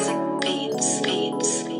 rising beats, beats, beats.